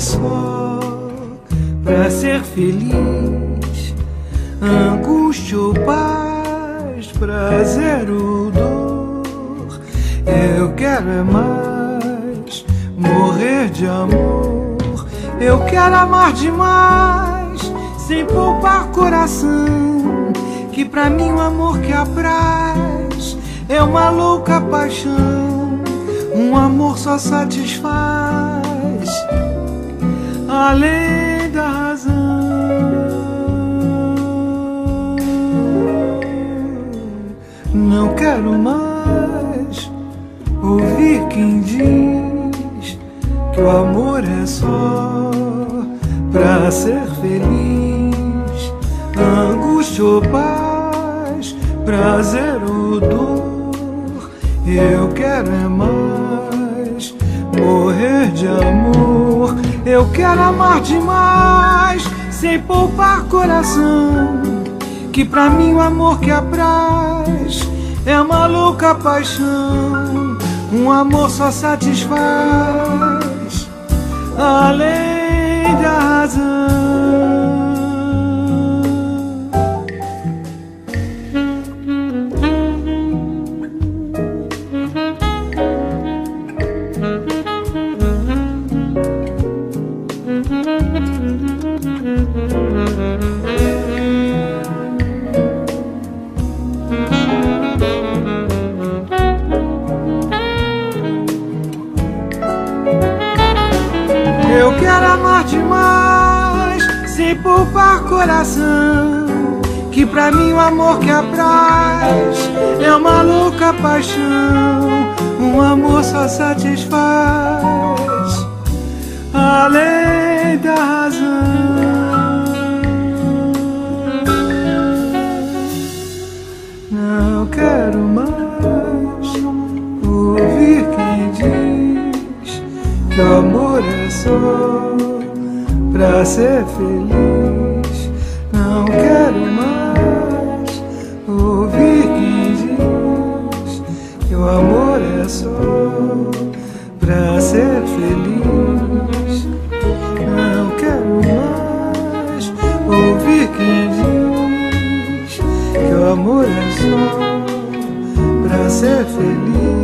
só pra ser feliz, angústia ou paz, prazer ou dor. Eu quero é mais morrer de amor. Eu quero amar demais, sem poupar coração. Que pra mim o amor que apraz é uma louca paixão. Um amor só satisfaz Não quero mais ouvir quem diz que o amor é só pra ser feliz, angústia ou paz, prazer ou dor. Eu quero é mais morrer de amor. Eu quero amar demais, sem poupar coração. Que pra mim o amor que apraz é uma louca paixão. Um amor só satisfaz sem poupar coração. Que pra mim o amor que apraz é uma louca paixão. Um amor só satisfaz além da razão. Não quero mais ouvir quem diz que o amor é só pra ser feliz. Não quero mais ouvir quem diz que o amor é só pra ser feliz. Não quero mais ouvir quem diz que o amor é só pra ser feliz.